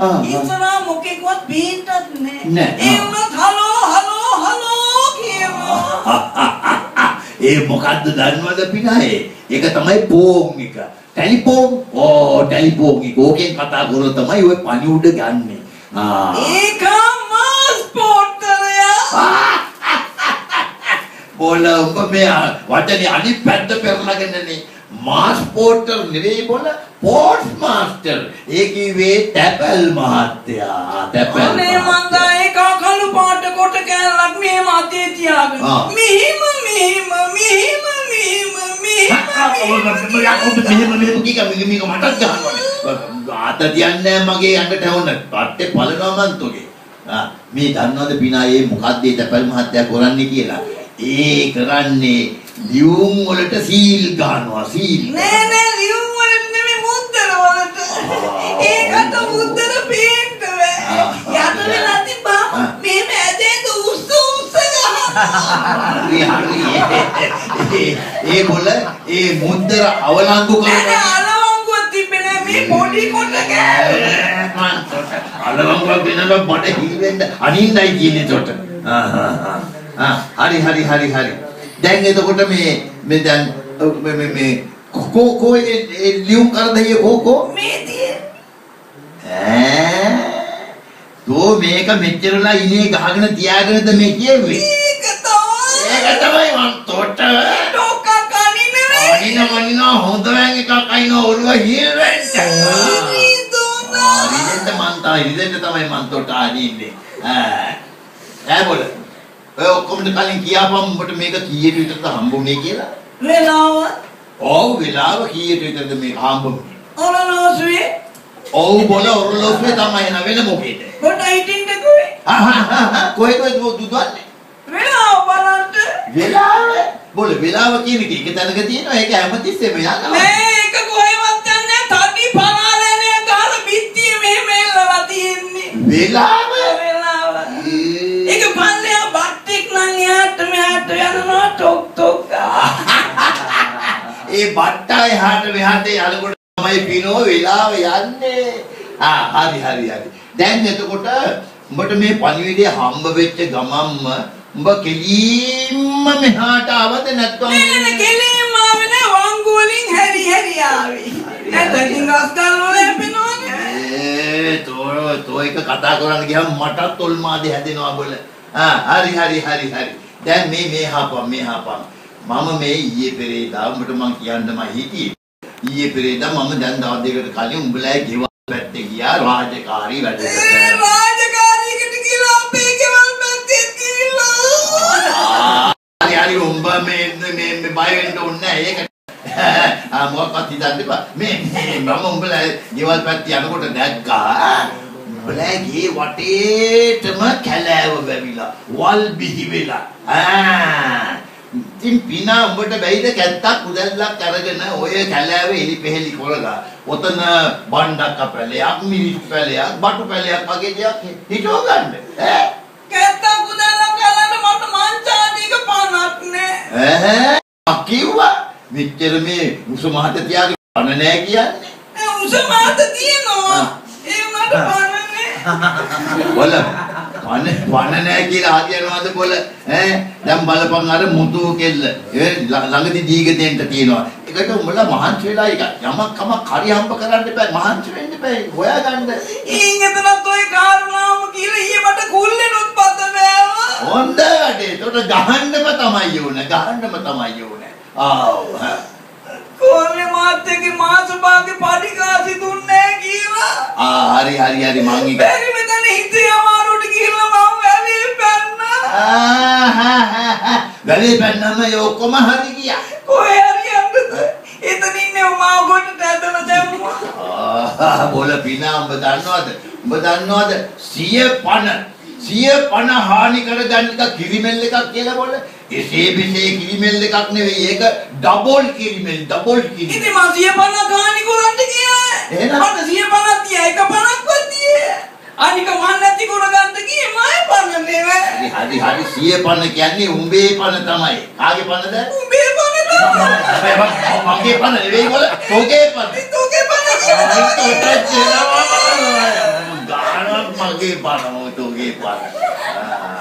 ආ. ඉස්සරහා මොකෙක්වත් බේන්නත් නෑ. ඒ ආ. වුණත් හලෝ හලෝ හලෝ කියනවා. ඒ මොකද්ද දන්නවද පිනායේ? ඒක තමයි පෝන් එක. ටෙලිෆෝන්. ඕ ටෙලිෆෝන් එක. ඕකෙන් කතා කරලා තමයි ඔය පණිවුඩ ගන්නෙ. ආ. ඒක මාස් පොට්ටරයා. බෝල උඹ මේ වචනේ අනිත් පැත්ත පෙරලගෙනනේ. මාස් පෝටර් නෙවෙයි බෝල පෝට් මාස්ටර්. ඒ කිව්වේ තැපල් මහත්තයා. තැපල්. අනේ මන්දා ඒක කළු පාට කොට කෑල්ලක් මෙහෙම අතේ තියාගෙන. මෙහිම මෙහිම මෙහිම මෙහිම මෙහිම මෙහෙම මෙහෙම කීක මිග මිග මටත් ගහනවානේ. ආත තියන්නේ මගේ යන්න ටැවුන. පට්ටේ පලනවා මන් තෝගේ. ආ මේ දන්නවද පිනායේ මොකද්ද ඒ තැපල් මහත්තයා කරන්නේ කියලා? ඒ කරන්නේ ලියුම් වලට සීල් ගන්නවා සීල්. නෑ නෑ ලියුම් වලට නෙමෙයි මුද්දර වලට. ඒකට මුද්දර පේන්න බෑ. යට වෙලා තිබ්බා. මේ මැදේද උස්ස උස්ස. ඒ- බොල ඒ මුද්දර අවලංගු කරනවා. නෑ අලවංගුවක් තිබ්බේ නෑ මේ පොඩි කොට කෑල්ල. අලවංගුවක් වෙනකොට බඩ හිරෙන්න අනින්නයි කියන්නේ තොට. ආ ආ ආ. හරි හරි හරි හරි. දැන් එතකොට මේ මේ දැන් මේ මේ මේ කෝ ඒ ලියුම් කරදහිය කෝ කෝ මේ තියෙන. ඈ තෝ මේක මෙච්චරලා ඉනේ ගහගෙන තියාගෙනද මේ කියෙව්වේ ඒක තමයි. ඒක තමයි මං තොට ඩොක්ක කණි නෙමෙයි. අනින මනින හොඳ වෑන් එකක් අයින ඔළුව හිරෙන්න රිදුනා. රිදෙන්න මං තමයි රිදෙන්න තමයි මං තොට අනින්නේ ඈ ඈ බොල ඔය ඔක්කොම කලින් කියාපම් උඹට මේක කීයට විතරද හම්බුනේ කියලා? වෙලාව? ඔව් වෙලාව කීයට විතරද මේක හම්බුනේ ඔරලෝසුවේ? ඔව් බොල ඔරලෝසුවේ තමයි එන වෙන මොකේද? කොට හිටින්න කිව්වේ. ආහා කොහෙද දුදන්නේ වෙලාව බලන්න. වෙලාව? බොල වෙලාව කියන එක එක තැනක තියෙනවා. ඒක හැමතිස්සෙම යනවා. නෑ ඒ බට්ටා එහාට මෙහාට යනකොට තමයි පිනෝ වෙලාව යන්නේ. ආ හරි හරි හරි. දැන් එතකොට උඹට මේ පණිවිඩය හම්බ වෙච්ච ගමම්ම උඹ කෙලින්ම මෙහාට ආවද නැත්නම් නෑ කෙලින්ම ආවේ නෑ වංගු වලින් හැරි හැරි ආවේ. නැත්නම් ගස් ගල් වල හැපෙනවනේ. ඒ තෝ තෝ එක කතා කරන්න ගියාම මටත් තොල්මාදේ හැදෙනවා බොල. ආ හරි හරි හරි හරි. දැන් මේ මේ හපම් මේ හපම්. මම මේ ඊයේ පෙරේදා උඹට මං කියන්නම හිටියේ. ඊයේ පෙරේදා මම දැන් දවස් දෙකකට කලින් උඹලා ගෙවල් පැත්තේ ගියා රාජකාරී වැඩකට. රාජකාරියකට කියලා අපේ ගෙවල් පැත්තේ ගිහිල්ලා. හරි හරි උඹ මේ මේ මේ බය වෙන්න ඕනේ නැහැ ඒක. ආ මොකක්වත් හිතන්න එපා. මේ මේ මම උඹලා ගෙවල් පැත්තේ යනකොට දැක්කා. උඹලාගේ වටේටම කැලෑව වැවිලා වල් බිහි වෙලා. ආ ඉතින් පිනා උඹට බැයිද කැත්තක් උදැල්ලක් අරගෙන ඔය කැලෑව එලි පෙහෙලි කරලා ඔතන බණ්ඩක් පැලයක් මිරිස් පැලයක් බටු පැලයක් වගේ දෙයක් හිටව ගන්න ඈ කැත්තා කුදල්ලා කලන්න මට මංචාදීක පනක් නෑ. ඇහැ අකිව්වා මෙච්චර මේ උස මහත තියාගෙන පණ නෑ කියන්නේ ඒ උස මාත තියෙනවා. ඒ උනට පනන්නේ. බොල පණ පණ නෑ කියලා හරියනවාද බොල ඈ? දැන් බලපන් අර මුතු කෙල්ල. ළඟදී දීගදෙන්ට තියෙනවා. ඒකට උඹලා මහන්සි වෙලා එක යමක් කමක් හරි හම්බ කරන්න එපා මහන්සි වෙන්න එපා හොයාගන්න. ඊන් එතනත් ඔය කාරුණාම කියලා ඊයේ මට කුල්ලෙනුත් පත බෑවා. හොඳ වැඩේ. ඒකට ගහන්නම තමයි ඕන. ගහන්නම තමයි ඕන. ආව්. කෝල්ලේ මාත්‍යගේ මාස භාගේ පඩිකාසි දුන්නේ කියලා. ආ හරි හරි හරි. මං එක වැලේ පැන්නම ඒ ඔක්කොම හරි ගියා. කොහේ හරි යන්නද? එතන ඉන්නේ මාව කොටට ඇදලා දැම්මා. ආ, බොල පිනා උඹ දන්නවද? උඹ දන්නවද? සිය පණ සිය පණ හානි කරගන්න එක කිරිමෙල් එකක් කියලා බොල. එසේ බිසේ කිරිමෙල් එකක් නෙවෙයි ඒක ඩබල් කිරිමෙල් ඩබල් කිරිමෙල්. ඉතින් මම සිය පණක් ගානි කරන්න ගියා. එහෙනම්? මට සිය පණක් තියා එක පණක්වත් තියේ. අනික මන් නැති කර ගන්න ගියේ මම පණ නෙවෙයි. හරි හරි සිය පණ කියන්නේ උඹේ පණ තමයි. කාගේ පණද? උඹේ පණ තමයි. මගේ පණ නෙවෙයි බොල. තෝගේ පණ. තෝගේ පණ. ඔගේ පාන මොකද ඔගේ පාන. ආ.